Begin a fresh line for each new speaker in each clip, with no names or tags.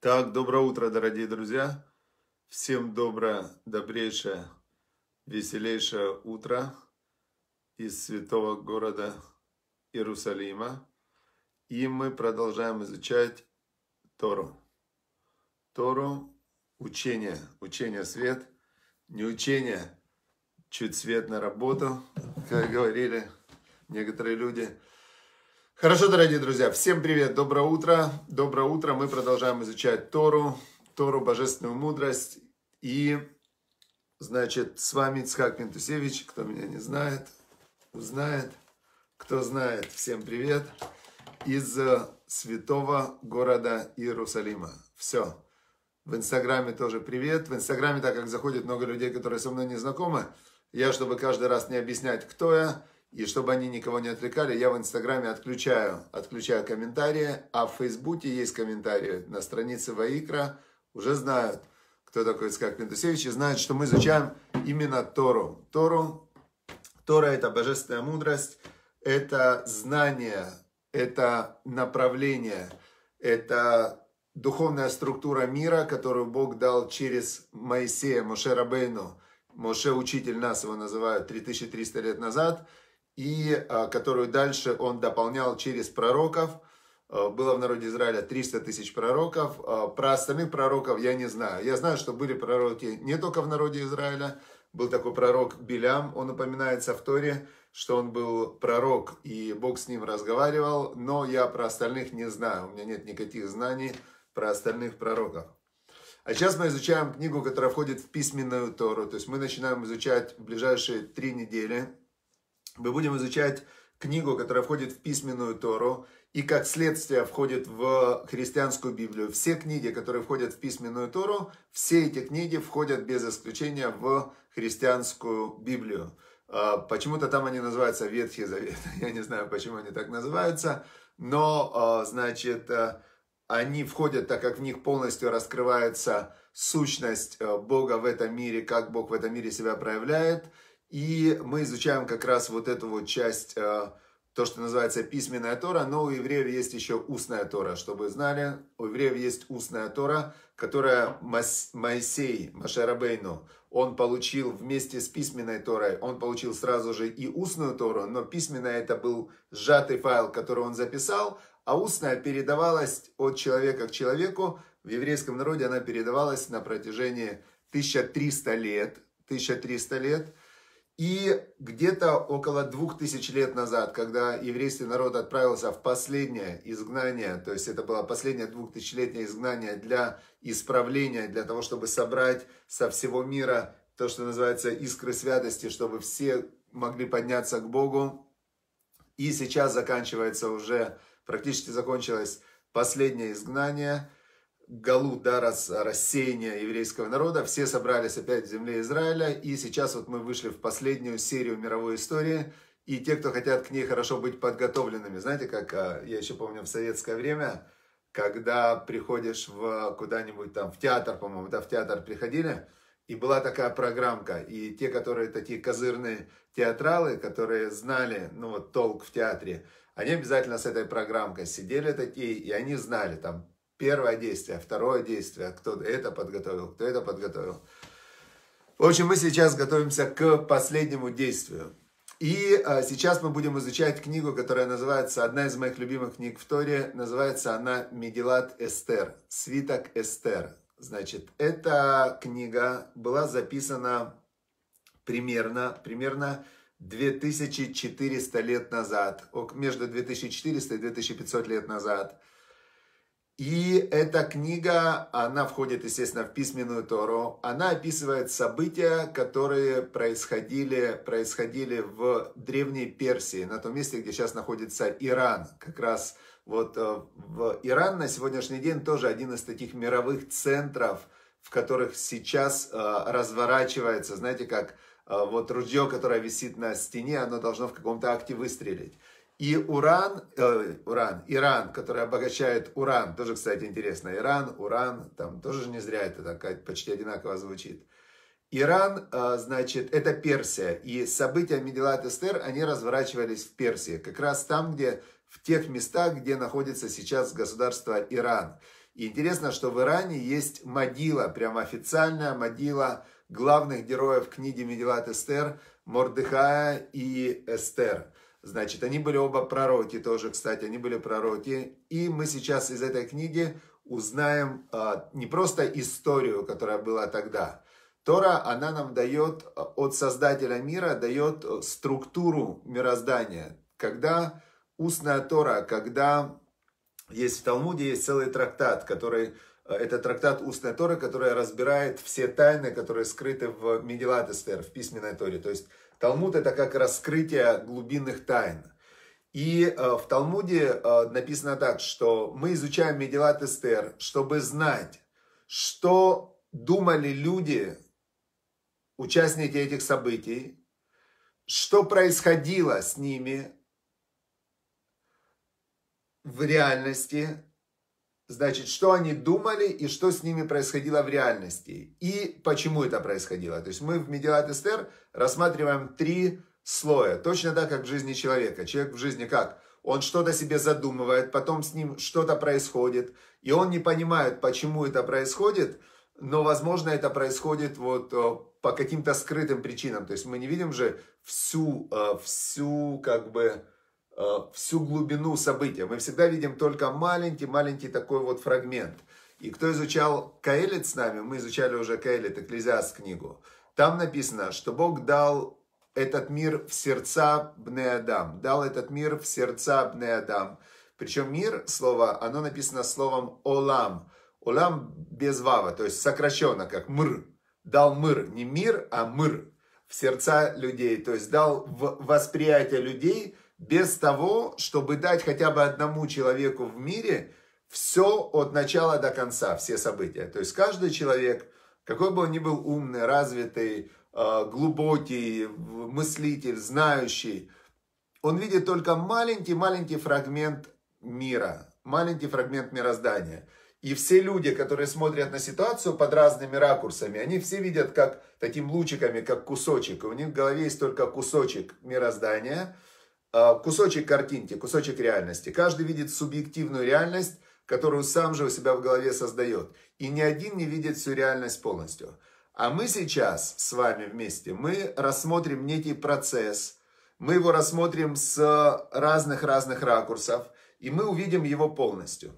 Так, доброе утро, дорогие друзья. Всем доброе, добрейшее, веселейшее утро из святого города Иерусалима. И мы продолжаем изучать Тору. Тору – учение, учение свет, не учение, чуть свет на работу, как говорили некоторые люди – Хорошо, дорогие друзья, всем привет, доброе утро. Доброе утро, мы продолжаем изучать Тору, Тору, Божественную мудрость. И, значит, с вами Ицхак Пентусевич, кто меня не знает, узнает. Кто знает, всем привет. Из святого города Иерусалима. Все. В Инстаграме тоже привет. В Инстаграме, так как заходит много людей, которые со мной не знакомы, я, чтобы каждый раз не объяснять, кто я, и чтобы они никого не отвлекали, я в Инстаграме отключаю, отключаю комментарии, а в Фейсбуке есть комментарии. На странице Ваикра уже знают, кто такой Искак Пентусевич, и знают, что мы изучаем именно Тору. Тору, Тора – это божественная мудрость, это знание, это направление, это духовная структура мира, которую Бог дал через Моисея, Моше Рабейну. Моше, учитель нас его называют, 3300 лет назад – и а, которую дальше он дополнял через пророков. А, было в народе Израиля 300 тысяч пророков. А, про остальных пророков я не знаю. Я знаю, что были пророки не только в народе Израиля. Был такой пророк Билям, он упоминается в Торе, что он был пророк, и Бог с ним разговаривал, но я про остальных не знаю, у меня нет никаких знаний про остальных пророков. А сейчас мы изучаем книгу, которая входит в письменную Тору, то есть мы начинаем изучать в ближайшие три недели мы будем изучать книгу, которая входит в письменную Тору и как следствие входит в христианскую Библию. Все книги, которые входят в письменную Тору, все эти книги входят без исключения в христианскую Библию. А, почему-то там они называются Ветхий Завет. Я не знаю, почему они так называются. Но, а, значит, а, они входят, так как в них полностью раскрывается сущность Бога в этом мире, как Бог в этом мире себя проявляет – и мы изучаем как раз вот эту вот часть, э, то, что называется письменная Тора, но у евреев есть еще устная Тора. Чтобы вы знали, у евреев есть устная Тора, которая Моисей, Машарабейну, он получил вместе с письменной Торой, он получил сразу же и устную Тору, но письменная это был сжатый файл, который он записал, а устная передавалась от человека к человеку. В еврейском народе она передавалась на протяжении 1300 лет. 1300 лет. И где-то около двух тысяч лет назад, когда еврейский народ отправился в последнее изгнание, то есть это было последнее двухтысячелетнее изгнание для исправления, для того, чтобы собрать со всего мира то, что называется искры святости, чтобы все могли подняться к Богу. И сейчас заканчивается уже, практически закончилось последнее изгнание – галут, да, рас, рассеяния еврейского народа, все собрались опять в земле Израиля, и сейчас вот мы вышли в последнюю серию мировой истории, и те, кто хотят к ней хорошо быть подготовленными, знаете, как а, я еще помню в советское время, когда приходишь в куда-нибудь там, в театр, по-моему, да, в театр приходили, и была такая программка, и те, которые такие козырные театралы, которые знали, ну вот, толк в театре, они обязательно с этой программкой сидели такие, и они знали, там, Первое действие, второе действие, кто это подготовил, кто это подготовил. В общем, мы сейчас готовимся к последнему действию. И а, сейчас мы будем изучать книгу, которая называется, одна из моих любимых книг в Торе, называется она «Мегилат Эстер», «Свиток Эстер». Значит, эта книга была записана примерно, примерно 2400 лет назад, между 2400 и 2500 лет назад – и эта книга, она входит, естественно, в письменную Тору. Она описывает события, которые происходили, происходили в Древней Персии, на том месте, где сейчас находится Иран. Как раз вот э, в Иран на сегодняшний день тоже один из таких мировых центров, в которых сейчас э, разворачивается, знаете, как э, вот ружье, которое висит на стене, оно должно в каком-то акте выстрелить. И уран, э, уран, Иран, который обогащает уран, тоже, кстати, интересно, Иран, уран, там тоже не зря это так почти одинаково звучит. Иран, э, значит, это Персия, и события Медилат Эстер, они разворачивались в Персии, как раз там, где, в тех местах, где находится сейчас государство Иран. И интересно, что в Иране есть могила, прямо официальная могила главных героев книги Медилат Эстер, Мордыхая и Эстер. Значит, они были оба пророки тоже, кстати, они были пророки. И мы сейчас из этой книги узнаем а, не просто историю, которая была тогда. Тора, она нам дает а, от Создателя мира, дает а, структуру мироздания. Когда устная Тора, когда есть в Талмуде, есть целый трактат, который, э, это трактат устной Торы, который разбирает все тайны, которые скрыты в Медилат Эстер, в письменной Торе. То есть Талмуд это как раскрытие глубинных тайн. И э, в Талмуде э, написано так, что мы изучаем Медилат Эстер, чтобы знать, что думали люди, участники этих событий, что происходило с ними, в реальности, значит, что они думали и что с ними происходило в реальности. И почему это происходило. То есть мы в Медиат Эстер рассматриваем три слоя. Точно так, как в жизни человека. Человек в жизни как? Он что-то себе задумывает, потом с ним что-то происходит, и он не понимает, почему это происходит, но, возможно, это происходит вот э, по каким-то скрытым причинам. То есть мы не видим же всю, э, всю как бы, всю глубину события. Мы всегда видим только маленький-маленький такой вот фрагмент. И кто изучал Каэлит с нами, мы изучали уже Каэлит, Экклезиаст книгу, там написано, что Бог дал этот мир в сердца Бнеадам, дал этот мир в сердца Бнеадам. Причем мир, слово, оно написано словом Олам. Олам без вава, то есть сокращенно, как мр. Дал мыр, не мир, а мыр в сердца людей. То есть дал в восприятие людей – без того, чтобы дать хотя бы одному человеку в мире все от начала до конца, все события. То есть каждый человек, какой бы он ни был умный, развитый, а, глубокий, мыслитель, знающий, он видит только маленький-маленький фрагмент мира, маленький фрагмент мироздания. И все люди, которые смотрят на ситуацию под разными ракурсами, они все видят как таким лучиками, как кусочек. И у них в голове есть только кусочек мироздания – кусочек картинки, кусочек реальности. Каждый видит субъективную реальность, которую сам же у себя в голове создает. И ни один не видит всю реальность полностью. А мы сейчас с вами вместе, мы рассмотрим некий процесс, мы его рассмотрим с разных-разных ракурсов, и мы увидим его полностью.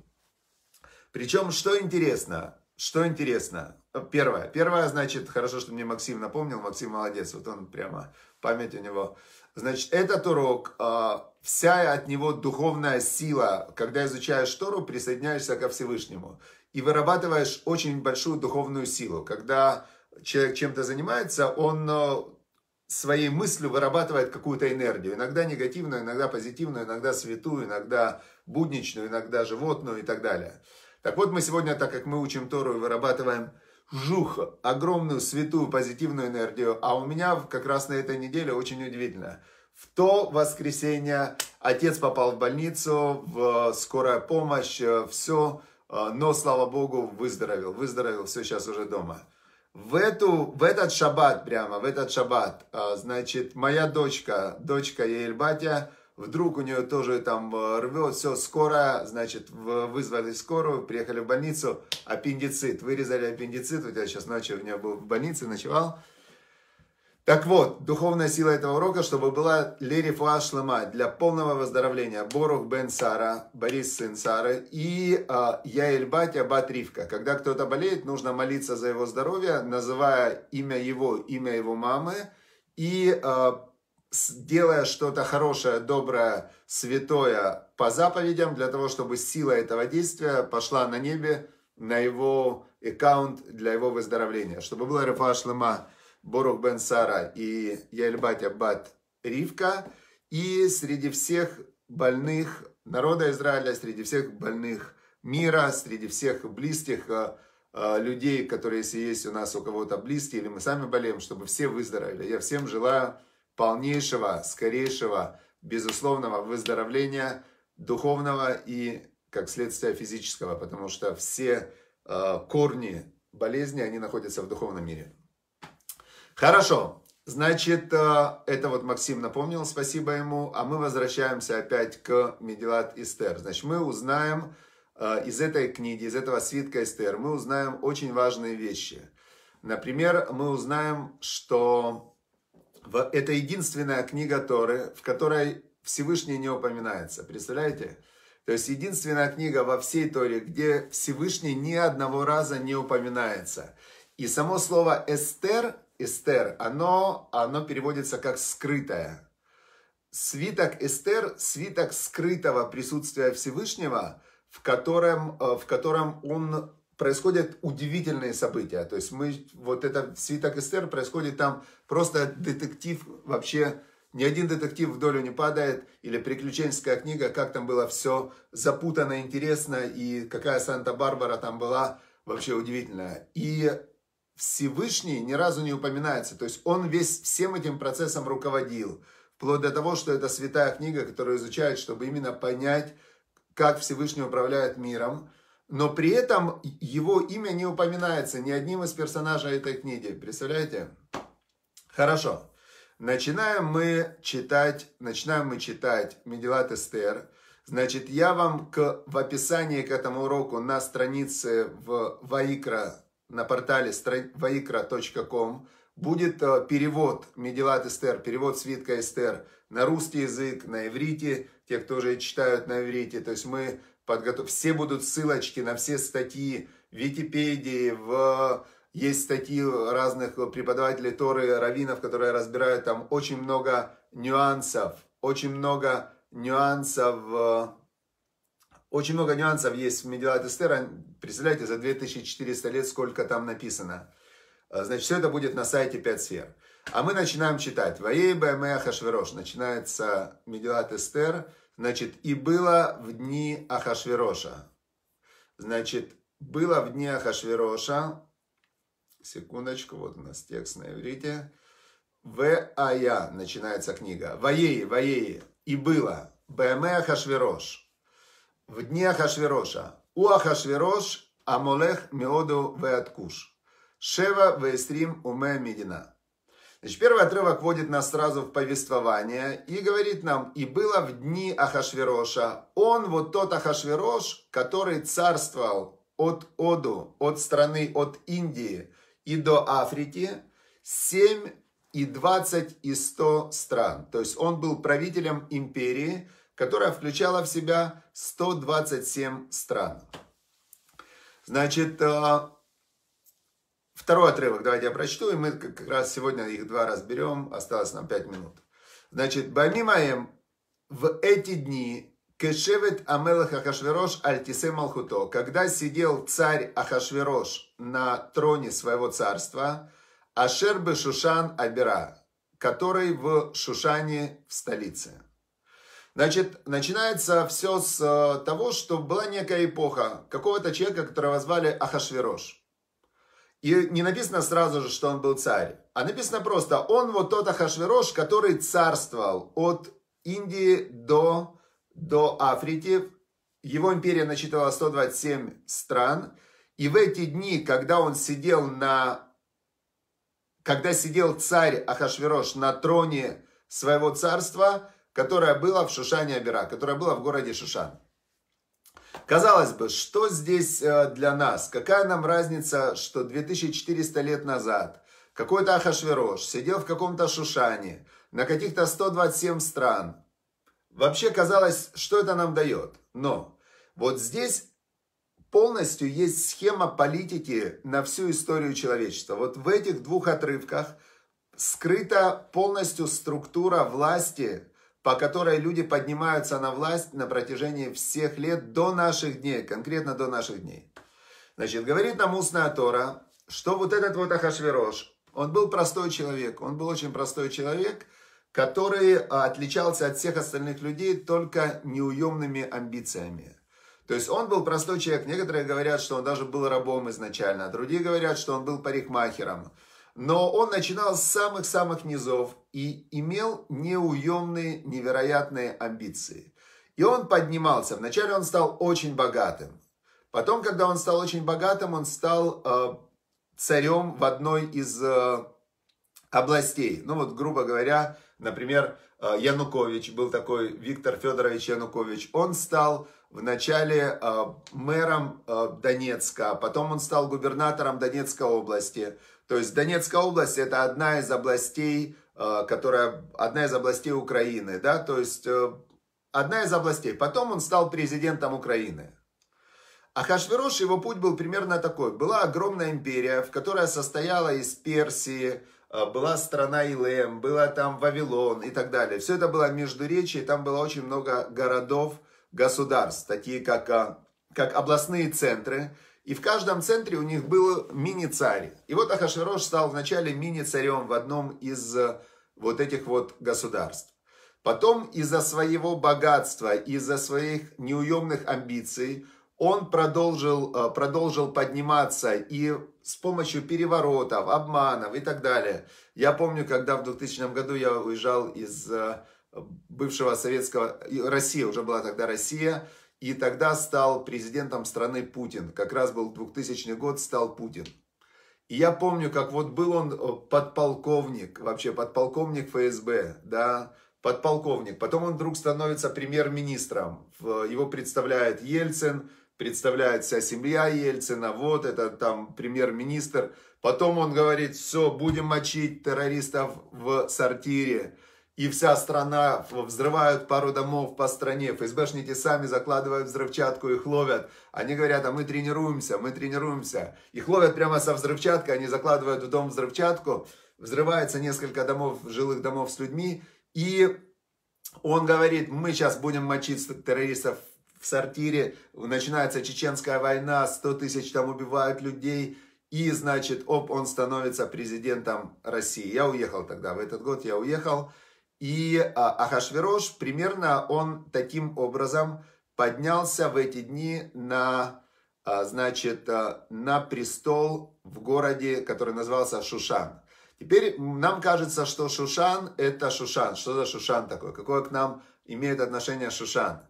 Причем, что интересно, что интересно, первое, первое, значит, хорошо, что мне Максим напомнил, Максим молодец, вот он прямо, память у него, Значит, этот урок, а, вся от него духовная сила, когда изучаешь Тору, присоединяешься ко Всевышнему. И вырабатываешь очень большую духовную силу. Когда человек чем-то занимается, он а, своей мыслью вырабатывает какую-то энергию. Иногда негативную, иногда позитивную, иногда святую, иногда будничную, иногда животную и так далее. Так вот, мы сегодня, так как мы учим Тору и вырабатываем жух, огромную святую позитивную энергию. А у меня как раз на этой неделе очень удивительно. В то воскресенье отец попал в больницу, в скорая помощь, все, но, слава Богу, выздоровел, выздоровел, все, сейчас уже дома. В, эту, в этот шаббат прямо, в этот шаббат, значит, моя дочка, дочка Ельбатя, вдруг у нее тоже там э, рвет, все, скоро, значит, вызвали скорую, приехали в больницу, аппендицит, вырезали аппендицит, у тебя сейчас ночью у нее был в больнице, ночевал. Так вот, духовная сила этого урока, чтобы была Лери Шлема для полного выздоровления. Борух бен Сара, Борис сын Сары и э, Яэль Батя Бат. Когда кто-то болеет, нужно молиться за его здоровье, называя имя его, имя его мамы и э, делая что-то хорошее, доброе, святое по заповедям, для того, чтобы сила этого действия пошла на небе, на его аккаунт для его выздоровления. Чтобы было Рафа Шлема, Борух Бен Сара и Яэльбатя Бат Ривка. И среди всех больных народа Израиля, среди всех больных мира, среди всех близких э, э, людей, которые, если есть у нас у кого-то близкие, или мы сами болеем, чтобы все выздоровели. Я всем желаю полнейшего, скорейшего, безусловного выздоровления духовного и, как следствие, физического, потому что все э, корни болезни, они находятся в духовном мире. Хорошо, значит, э, это вот Максим напомнил, спасибо ему, а мы возвращаемся опять к Медилат Истер. Значит, мы узнаем э, из этой книги, из этого свитка Эстер, мы узнаем очень важные вещи. Например, мы узнаем, что это единственная книга Торы, в которой Всевышний не упоминается. Представляете? То есть единственная книга во всей Торе, где Всевышний ни одного раза не упоминается. И само слово «эстер», «эстер», оно, оно переводится как «скрытое». Свиток Эстер, свиток скрытого присутствия Всевышнего, в котором, э, в котором он происходят удивительные события. То есть мы, вот это свиток Эстер происходит там просто детектив вообще ни один детектив в долю не падает, или приключенческая книга, как там было все запутано, интересно, и какая Санта-Барбара там была, вообще удивительная. И Всевышний ни разу не упоминается, то есть он весь всем этим процессом руководил, вплоть до того, что это святая книга, которую изучают, чтобы именно понять, как Всевышний управляет миром, но при этом его имя не упоминается ни одним из персонажей этой книги. Представляете? Хорошо. Начинаем мы читать, начинаем мы читать Медилат Эстер. Значит, я вам к, в описании к этому уроку на странице в Ваикра, на портале vaikra.com будет э, перевод Медилат Эстер, перевод свитка Эстер на русский язык, на иврите, те, кто уже читают на иврите. То есть мы подготовим, все будут ссылочки на все статьи в Википедии, в есть статьи разных преподавателей Торы, раввинов, которые разбирают там очень много нюансов, очень много нюансов, э, очень много нюансов есть в Медилат Эстера. Представляете, за 2400 лет сколько там написано. Э, значит, все это будет на сайте 5 сфер. А мы начинаем читать. Ваей Бэмэ Ахашверош. Начинается Медилат Эстер. Значит, и было в дни Ахашвероша. Значит, было в дни Ахашвероша, Секундочку, вот у нас текст на иврите. В Ая начинается книга. Ваеи, Ваеи. И было. Бэме Ахашверош. В дни Ахашвероша. У Ахашверош Амолех Меоду Веаткуш. Шева Вестрим Уме Медина. Значит, первый отрывок вводит нас сразу в повествование и говорит нам, и было в дни Ахашвероша, он вот тот Ахашверош, который царствовал от Оду, от страны, от Индии, и до Африки 7 и 20 и 100 стран. То есть он был правителем империи, которая включала в себя 127 стран. Значит, э, второй отрывок давайте я прочту, и мы как раз сегодня их два разберем, осталось нам 5 минут. Значит, Бамимаем в эти дни Кешевет Амелах Ахашверош Альтисе Малхуто. Когда сидел царь Ахашверош на троне своего царства, Ашер Шушан Абира, который в Шушане в столице. Значит, начинается все с э, того, что была некая эпоха какого-то человека, которого звали Ахашверош. И не написано сразу же, что он был царь, а написано просто, он вот тот Ахашверош, который царствовал от Индии до до Африки. Его империя насчитывала 127 стран. И в эти дни, когда он сидел на... Когда сидел царь Ахашверош на троне своего царства, которое было в Шушане Абира, которое было в городе Шушан. Казалось бы, что здесь э, для нас? Какая нам разница, что 2400 лет назад какой-то Ахашверош сидел в каком-то Шушане, на каких-то 127 стран, Вообще казалось, что это нам дает. Но вот здесь полностью есть схема политики на всю историю человечества. Вот в этих двух отрывках скрыта полностью структура власти, по которой люди поднимаются на власть на протяжении всех лет до наших дней, конкретно до наших дней. Значит, говорит нам устная Тора, что вот этот вот Ахашверош, он был простой человек, он был очень простой человек – который а, отличался от всех остальных людей только неуемными амбициями. То есть он был простой человек. Некоторые говорят, что он даже был рабом изначально, другие говорят, что он был парикмахером. Но он начинал с самых-самых низов и имел неуемные, невероятные амбиции. И он поднимался. Вначале он стал очень богатым. Потом, когда он стал очень богатым, он стал э, царем в одной из э, областей. Ну вот, грубо говоря, Например, э, Янукович, был такой Виктор Федорович Янукович, он стал вначале э, мэром э, Донецка, потом он стал губернатором Донецкой области. То есть Донецкая область это одна из областей, которая одна из областей Украины, да, то есть э, одна из областей. Потом он стал президентом Украины. А Хашвирош, его путь был примерно такой. Была огромная империя, в которой состояла из Персии, э, была страна Илем, была там Вавилон и так далее. Все это было междуречие, там было очень много городов, государств, такие как, э, как областные центры. И в каждом центре у них был мини-царь. И вот Ахашвирош стал вначале мини-царем в одном из э, вот этих вот государств. Потом из-за своего богатства, из-за своих неуемных амбиций, он продолжил, э, продолжил подниматься и с помощью переворотов, обманов и так далее. Я помню, когда в 2000 году я уезжал из э, бывшего советского, Россия, уже была тогда Россия, и тогда стал президентом страны Путин. Как раз был 2000 год, стал Путин. И я помню, как вот был он э, подполковник, вообще подполковник ФСБ, да, подполковник. Потом он вдруг становится премьер-министром. Его представляет Ельцин, представляет вся семья Ельцина, вот это там премьер-министр. Потом он говорит, все, будем мочить террористов в сортире. И вся страна, взрывают пару домов по стране. ФСБшники сами закладывают взрывчатку, их ловят. Они говорят, а мы тренируемся, мы тренируемся. Их ловят прямо со взрывчаткой, они закладывают в дом взрывчатку. Взрывается несколько домов, жилых домов с людьми. И он говорит, мы сейчас будем мочить террористов в сортире, начинается чеченская война, 100 тысяч там убивают людей, и, значит, оп, он становится президентом России. Я уехал тогда, в этот год я уехал, и а, Ахашверош примерно он таким образом поднялся в эти дни на, а, значит, а, на престол в городе, который назывался Шушан. Теперь нам кажется, что Шушан это Шушан. Что за Шушан такой? Какое к нам имеет отношение Шушан?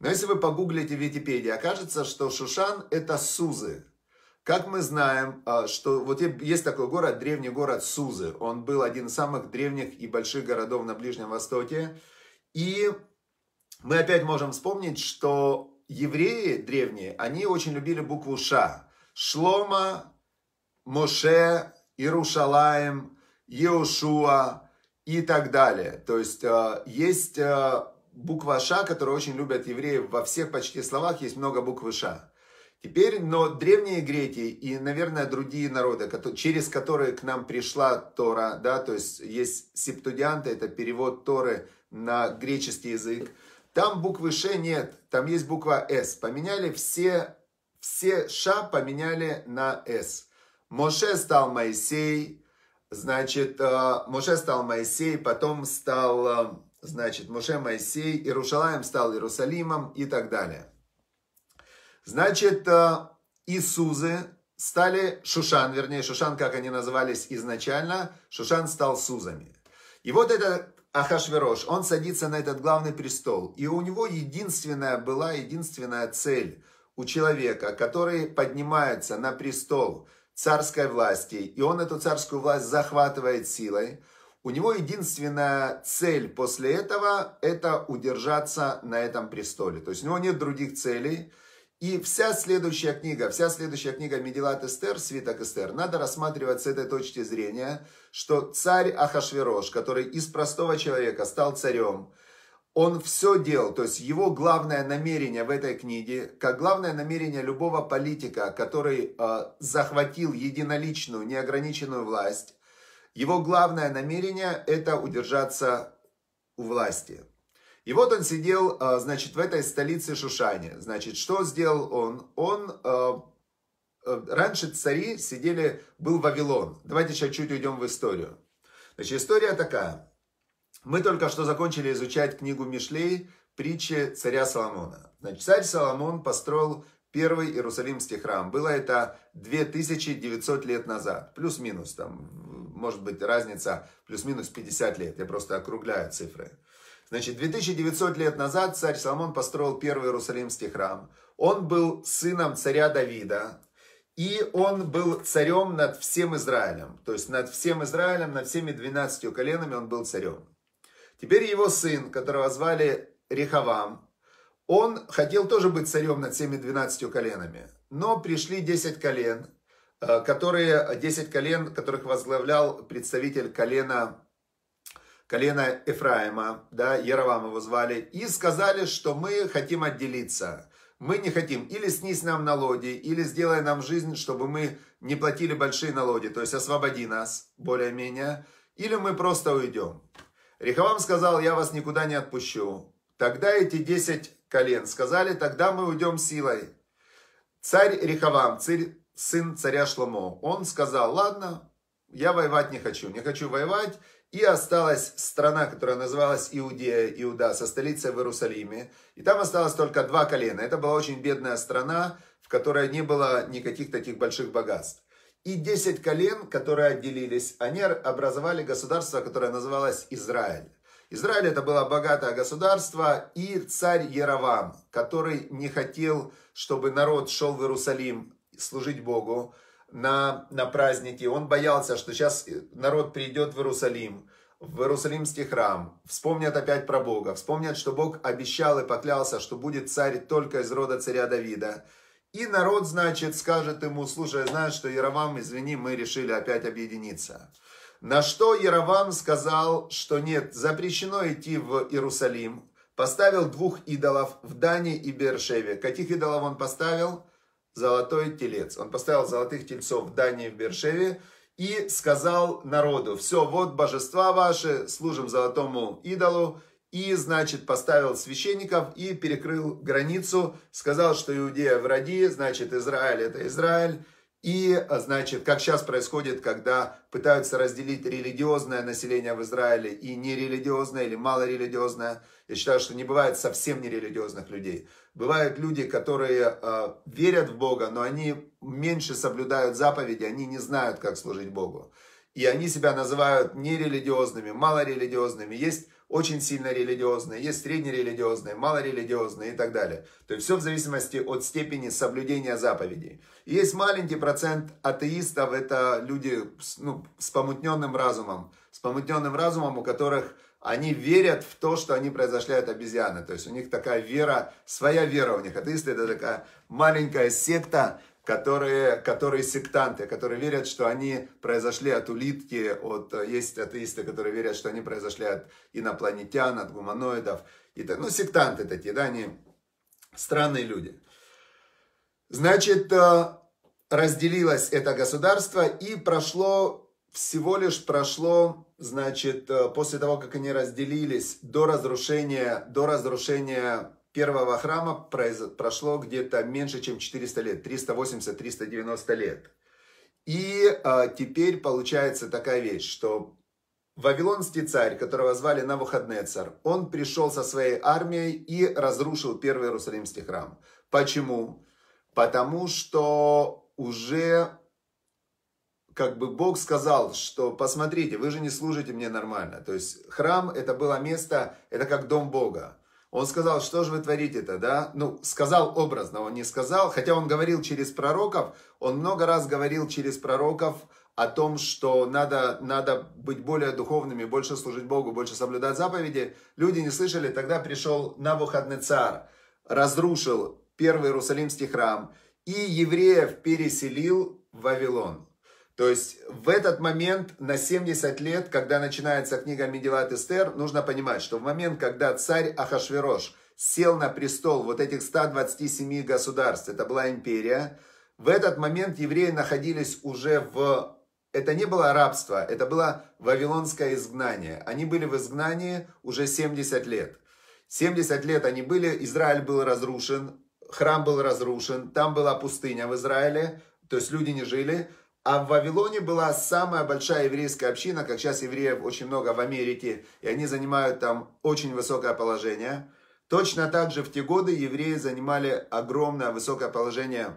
Но если вы погуглите в Википедии, окажется, что Шушан это Сузы. Как мы знаем, а, что вот есть такой город, древний город Сузы. Он был один из самых древних и больших городов на Ближнем Востоке. И мы опять можем вспомнить, что евреи древние, они очень любили букву Ша. Шлома, Моше, Иерушалаем, Еушуа и так далее. То есть а, есть а, буква Ша, которую очень любят евреи во всех почти словах, есть много буквы Ша. Теперь, но древние греки и, наверное, другие народы, через которые к нам пришла Тора, да, то есть есть септудианты, это перевод Торы на греческий язык, там буквы Ш нет, там есть буква С. Поменяли все, все Ша поменяли на С. Моше стал Моисей, значит, э, Моше стал Моисей, потом стал э, значит, Моше Моисей, Иерушалаем стал Иерусалимом и так далее. Значит, э, Иисузы стали Шушан, вернее, Шушан, как они назывались изначально, Шушан стал Сузами. И вот это Ахашверош, он садится на этот главный престол, и у него единственная была, единственная цель у человека, который поднимается на престол царской власти, и он эту царскую власть захватывает силой, у него единственная цель после этого – это удержаться на этом престоле. То есть у него нет других целей. И вся следующая книга, вся следующая книга Медилат Эстер, Свиток Эстер, надо рассматривать с этой точки зрения, что царь Ахашверош, который из простого человека стал царем, он все делал, то есть его главное намерение в этой книге, как главное намерение любого политика, который э, захватил единоличную, неограниченную власть, его главное намерение – это удержаться у власти. И вот он сидел, а, значит, в этой столице Шушане. Значит, что сделал он? Он, а, а, раньше цари сидели, был Вавилон. Давайте сейчас чуть уйдем в историю. Значит, история такая. Мы только что закончили изучать книгу Мишлей, притчи царя Соломона. Значит, царь Соломон построил первый Иерусалимский храм. Было это 2900 лет назад, плюс-минус, там, может быть, разница плюс-минус 50 лет, я просто округляю цифры. Значит, 2900 лет назад царь Соломон построил первый Иерусалимский храм. Он был сыном царя Давида, и он был царем над всем Израилем. То есть над всем Израилем, над всеми 12 коленами он был царем. Теперь его сын, которого звали Рехавам, он хотел тоже быть царем над всеми 12 коленами. Но пришли 10 колен, э, которые, 10 колен, которых возглавлял представитель колена, колена Ефраима, да, Яровам его звали, и сказали, что мы хотим отделиться. Мы не хотим или снизь нам налоги, или сделай нам жизнь, чтобы мы не платили большие налоги, то есть освободи нас, более-менее, или мы просто уйдем. Рехавам сказал, я вас никуда не отпущу. Тогда эти десять колен сказали, тогда мы уйдем силой. Царь Рехавам, царь, сын царя Шломо, он сказал, ладно, я воевать не хочу, не хочу воевать. И осталась страна, которая называлась Иудея, Иуда, со столицей в Иерусалиме. И там осталось только два колена. Это была очень бедная страна, в которой не было никаких таких больших богатств. И десять колен, которые отделились, они образовали государство, которое называлось Израиль. Израиль это было богатое государство и царь Яровам, который не хотел, чтобы народ шел в Иерусалим служить Богу на, на праздники. Он боялся, что сейчас народ придет в Иерусалим, в Иерусалимский храм, вспомнят опять про Бога, вспомнят, что Бог обещал и поклялся, что будет царь только из рода царя Давида. И народ, значит, скажет ему, слушай, знаешь, что Яровам, извини, мы решили опять объединиться. На что Яровам сказал, что нет, запрещено идти в Иерусалим. Поставил двух идолов в Дане и Бершеве. Каких идолов он поставил? Золотой телец. Он поставил золотых тельцов в Дане и в Бершеве и сказал народу, все, вот божества ваши, служим золотому идолу, и, значит, поставил священников и перекрыл границу, сказал, что Иудея враги, значит, Израиль это Израиль. И, значит, как сейчас происходит, когда пытаются разделить религиозное население в Израиле и нерелигиозное или малорелигиозное. Я считаю, что не бывает совсем нерелигиозных людей. Бывают люди, которые э, верят в Бога, но они меньше соблюдают заповеди, они не знают, как служить Богу. И они себя называют нерелигиозными, малорелигиозными. Есть очень сильно религиозные, есть среднерелигиозные, малорелигиозные и так далее. То есть все в зависимости от степени соблюдения заповедей. И есть маленький процент атеистов, это люди ну, с помутненным разумом, с помутненным разумом, у которых они верят в то, что они произошли от обезьяны. То есть у них такая вера, своя вера у них. Атеисты это такая маленькая секта, которые, которые сектанты, которые верят, что они произошли от улитки, от, есть атеисты, которые верят, что они произошли от инопланетян, от гуманоидов. И, ну, сектанты такие, да, они странные люди. Значит, э, разделилось это государство и прошло, всего лишь прошло, значит, э, после того, как они разделились до разрушения, до разрушения первого храма прошло где-то меньше, чем 400 лет, 380-390 лет. И а, теперь получается такая вещь, что Вавилонский царь, которого звали Навуходнецар, он пришел со своей армией и разрушил первый Иерусалимский храм. Почему? Потому что уже как бы Бог сказал, что посмотрите, вы же не служите мне нормально. То есть храм это было место, это как дом Бога. Он сказал, что же вы творите-то, да? Ну, сказал образно, он не сказал, хотя он говорил через пророков, он много раз говорил через пророков о том, что надо, надо быть более духовными, больше служить Богу, больше соблюдать заповеди. Люди не слышали, тогда пришел Навуходнецар, разрушил первый Иерусалимский храм и евреев переселил в Вавилон. То есть в этот момент на 70 лет, когда начинается книга Медилат Эстер, нужно понимать, что в момент, когда царь Ахашверош сел на престол вот этих 127 государств, это была империя, в этот момент евреи находились уже в... Это не было рабство, это было вавилонское изгнание. Они были в изгнании уже 70 лет. 70 лет они были, Израиль был разрушен, храм был разрушен, там была пустыня в Израиле, то есть люди не жили. А в Вавилоне была самая большая еврейская община, как сейчас евреев очень много в Америке, и они занимают там очень высокое положение. Точно так же в те годы евреи занимали огромное высокое положение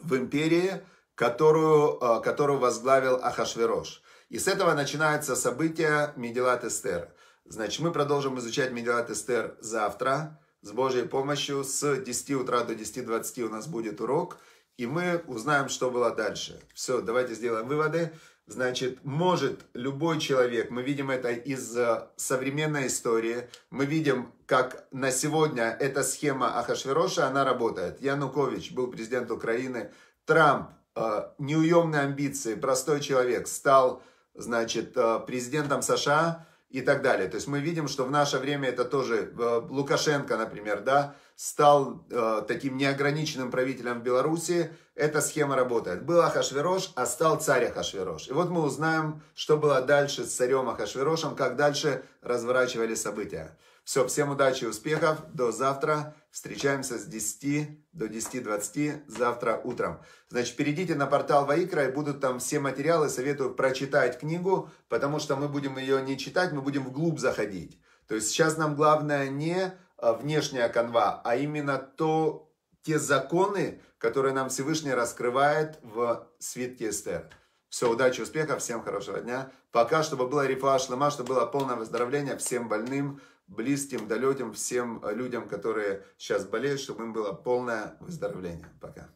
в империи, которую, э, которую возглавил Ахашверош. И с этого начинается событие Медилат Эстер. Значит, мы продолжим изучать Медилат Эстер завтра. С Божьей помощью с 10 утра до 10.20 у нас будет урок и мы узнаем, что было дальше. Все, давайте сделаем выводы. Значит, может любой человек, мы видим это из э, современной истории, мы видим, как на сегодня эта схема Ахашвероша, она работает. Янукович был президент Украины, Трамп, э, неуемные амбиции, простой человек, стал, значит, э, президентом США и так далее. То есть мы видим, что в наше время это тоже Лукашенко, например, да, стал э, таким неограниченным правителем в Беларуси, эта схема работает. Был Ахашверош, а стал царь Ахашверош. И вот мы узнаем, что было дальше с царем Ахашверошем, как дальше разворачивались события. Все, всем удачи и успехов. До завтра. Встречаемся с 10 до 10.20 завтра утром. Значит, перейдите на портал Ваикра, и будут там все материалы. Советую прочитать книгу, потому что мы будем ее не читать, мы будем вглубь заходить. То есть сейчас нам главное не а, внешняя канва, а именно то, те законы, которые нам Всевышний раскрывает в свитке Эстер. Все, удачи, успехов, всем хорошего дня. Пока, чтобы было рифа шлема, чтобы было полное выздоровление всем больным, близким, далеким, всем людям, которые сейчас болеют, чтобы им было полное выздоровление. Пока.